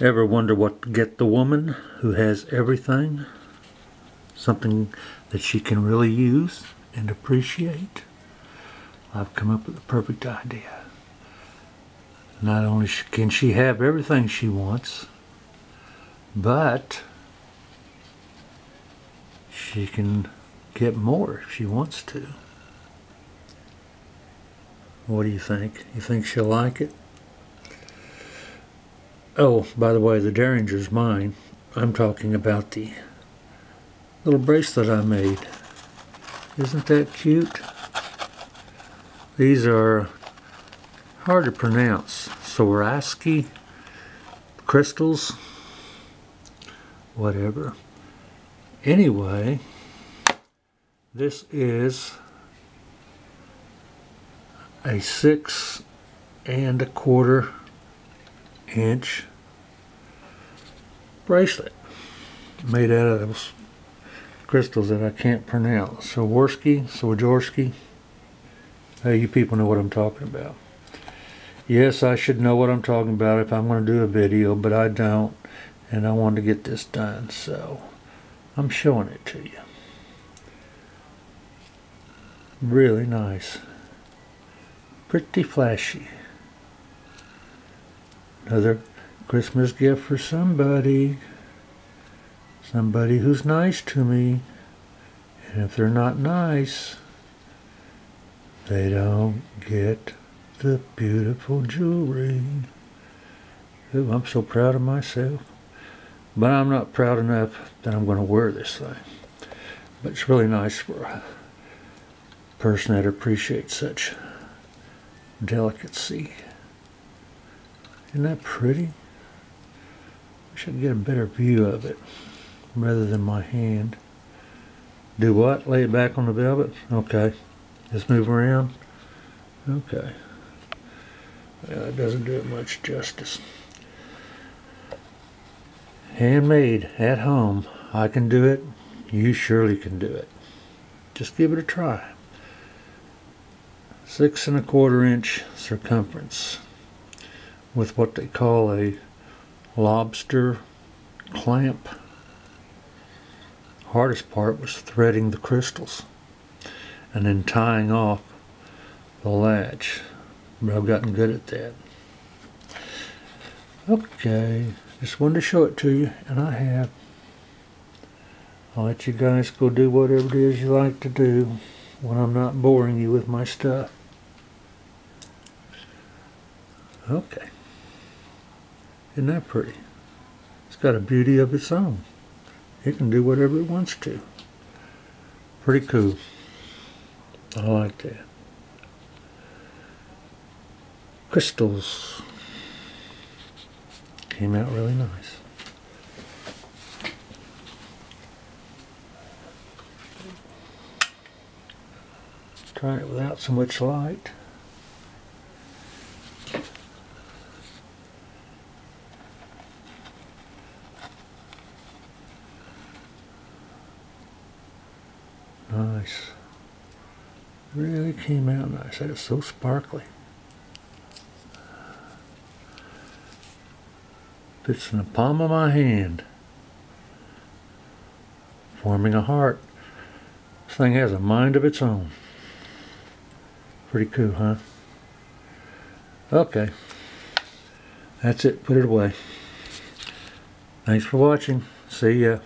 Ever wonder what get the woman who has everything? Something that she can really use and appreciate? I've come up with the perfect idea. Not only can she have everything she wants, but she can get more if she wants to. What do you think? You think she'll like it? Oh, by the way, the Derringer's mine. I'm talking about the little bracelet I made. Isn't that cute? These are hard to pronounce. Swarovski crystals, whatever. Anyway, this is a six and a quarter inch bracelet made out of those crystals that I can't pronounce. Swarovski, Swarovski. Hey, you people know what I'm talking about. Yes, I should know what I'm talking about if I'm going to do a video, but I don't. And I want to get this done, so I'm showing it to you. Really nice. Pretty flashy. Another Christmas gift for somebody. Somebody who's nice to me. And if they're not nice, they don't get the beautiful jewelry. Ooh, I'm so proud of myself. But I'm not proud enough that I'm going to wear this thing. But it's really nice for a person that appreciates such delicacy. Isn't that pretty? I should get a better view of it rather than my hand. Do what? Lay it back on the velvet? Okay. Just move around? Okay. Yeah, it doesn't do it much justice. Handmade, at home. I can do it. You surely can do it. Just give it a try. Six and a quarter inch circumference with what they call a lobster clamp. Hardest part was threading the crystals and then tying off the latch. But I've gotten good at that. Okay, just wanted to show it to you, and I have. I'll let you guys go do whatever it is you like to do when I'm not boring you with my stuff. Okay. Isn't that pretty? It's got a beauty of its own. It can do whatever it wants to. Pretty cool. I like that. Crystals. Came out really nice. Try it without so much light. Nice. Really came out nice. That is so sparkly. Fits in the palm of my hand. Forming a heart. This thing has a mind of its own. Pretty cool, huh? Okay. That's it. Put it away. Thanks for watching. See ya.